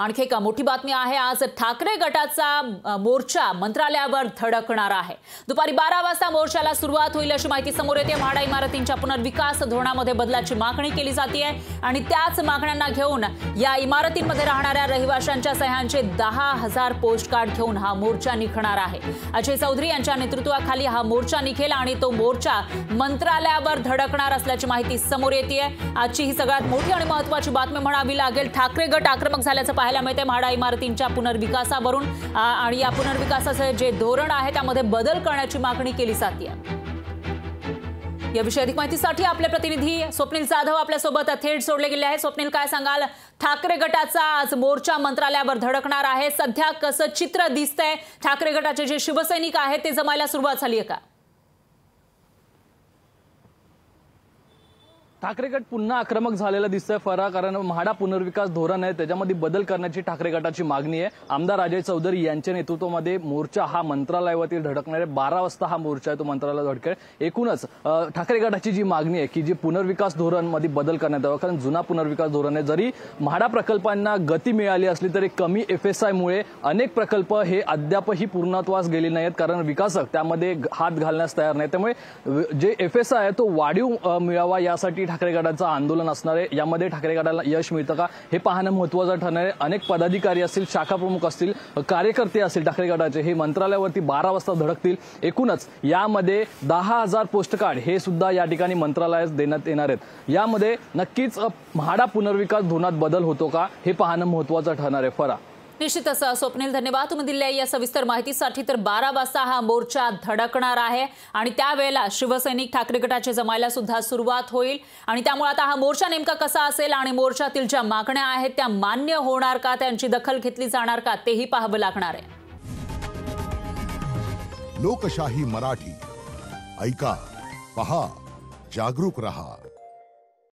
आणखी एक मोठी बातमी आहे. आज ठाकरे गटाचा मोर्चा मंत्रालयावर धडकणार आहे. दुपारी बारा वाजता मोर्चाला सुरुवात होईल अशी माहिती समोर येते. म्हाडा इमारतींच्या पुनर्विकास धोरणामध्ये बदलाची मागणी केली जाते आणि त्याच मागण्यांना घेऊन या इमारतींमध्ये राहणाऱ्या रहिवाशांच्या सह्यांचे दहा हजार पोस्टकार्ड घेऊन हा मोर्चा निघणार आहे. अजय चौधरी यांच्या नेतृत्वाखाली हा मोर्चा निघेल आणि तो मोर्चा मंत्रालयावर धडकणार असल्याची माहिती समोर येते आजची ही सगळ्यात मोठी आणि महत्वाची बातमी म्हणावी लागेल. ठाकरे गट आक्रमक झाल्याचं पाहिजे पाहायला मिळते म्हाडा इमारतींच्या पुनर्विकासावरून आणि या पुनर्विकासाचं जे धोरण आहे त्यामध्ये बदल करण्याची मागणी केली जाते. याविषयी अधिक माहितीसाठी आपले प्रतिनिधी स्वप्नील जाधव आपल्यासोबत थेट सोडले गेले आहेत. स्वप्नील काय सांगाल? ठाकरे गटाचा आज मोर्चा मंत्रालयावर धडकणार आहे. सध्या कसं चित्र दिसतंय? ठाकरे गटाचे जे शिवसैनिक आहेत ते जमायला सुरुवात झाली आहे का? ठाकरे गट पुन्हा आक्रमक झालेला दिसतोय फरा कारण म्हाडा पुनर्विकास धोरण आहे त्याच्यामध्ये बदल करण्याची ठाकरे गटाची मागणी आहे. आमदार अजय चौधरी यांच्या नेतृत्वामध्ये मोर्चा हा मंत्रालयावरती धडकणारे बारा वाजता हा मोर्चा आहे तो मंत्रालय धडकेल. एकूणच ठाकरे गटाची जी मागणी आहे की जी पुनर्विकास धोरणमध्ये बदल करण्यात यावा कारण जुना पुनर्विकास धोरण आहे. जरी म्हाडा प्रकल्पांना गती मिळाली असली तरी कमी एफ एस आयमुळे अनेक प्रकल्प हे अद्यापही पूर्णत्वास गेले नाहीत कारण विकासक त्यामध्ये हात घालण्यास तयार नाही त्यामुळे जे एफ एस आहे तो वाढीव मिळावा यासाठी ठाकरे गटाचं आंदोलन असणार आहे यामध्ये ठाकरे गटाला यश मिळतं का? हे पाहणं महत्वाचं ठरणार आहे. अनेक पदाधिकारी असतील शाखा प्रमुख असतील कार्यकर्ते असतील ठाकरे गटाचे हे मंत्रालयावरती बारा वाजता धडकतील. एकूणच यामध्ये दहा हजार पोस्ट कार्ड हे सुद्धा या ठिकाणी मंत्रालयात देण्यात येणार आहेत. यामध्ये नक्कीच म्हाडा पुनर्विकास धोरणात बदल होतो का? हे पाहणं महत्वाचं ठरणार आहे. फरा. निश्चितच स्वप्नील धन्यवाद. तुम्ही दिलेल्या या सविस्तर माहितीसाठी तर बारा वाजता हा मोर्चा धडकणार आहे. आणि त्यावेळेला शिवसैनिक ठाकरे गटाचे जमायला सुद्धा सुरुवात होईल. आणि त्यामुळे आता हा मोर्चा नेमका कसा असेल आणि मोर्चातील ज्या मागण्या आहेत त्या मान्य होणार का? त्यांची दखल घेतली जाणार का? तेही पाहावं लागणार आहे. लोकशाही मराठी. ऐका पहा जागरूक रहा.